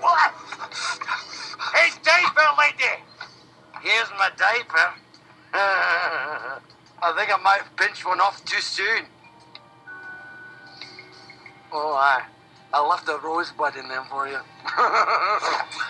what? Hey, diaper lady. Here's my diaper. I think I might have pinched one off too soon. Oh, I, I left a rosebud in there for you.